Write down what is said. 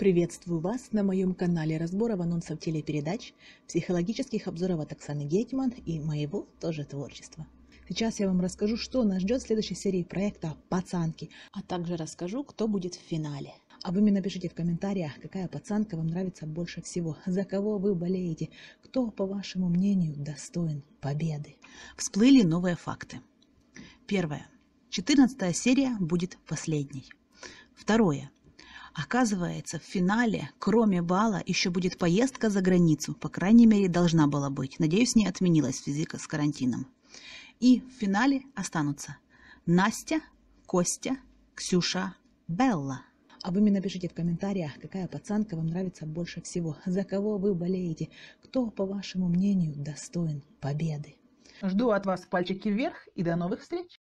Приветствую вас на моем канале разборов анонсов телепередач, психологических обзоров от Оксаны Гетман и моего тоже творчества. Сейчас я вам расскажу, что нас ждет в следующей серии проекта «Пацанки», а также расскажу, кто будет в финале. А вы мне напишите в комментариях, какая пацанка вам нравится больше всего, за кого вы болеете, кто, по вашему мнению, достоин победы. Всплыли новые факты. Первое. 14 серия будет последней. Второе. Оказывается, в финале, кроме бала, еще будет поездка за границу. По крайней мере, должна была быть. Надеюсь, не отменилась связи с карантином. И в финале останутся Настя, Костя, Ксюша, Белла. А вы мне напишите в комментариях, какая пацанка вам нравится больше всего, за кого вы болеете, кто, по вашему мнению, достоин победы. Жду от вас пальчики вверх и до новых встреч!